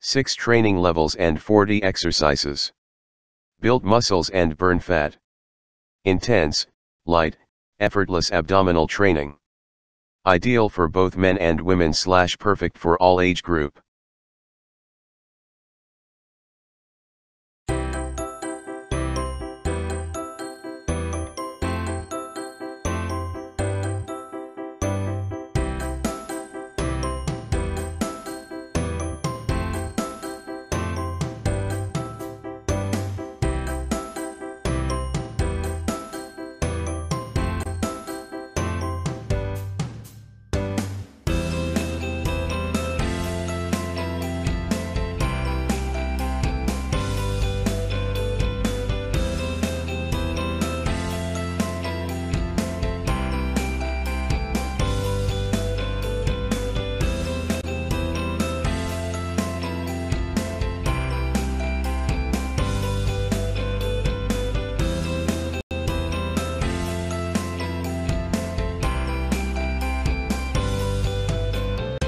6 training levels and 40 exercises. Build muscles and burn fat. Intense, light, effortless abdominal training. Ideal for both men and women slash perfect for all age group.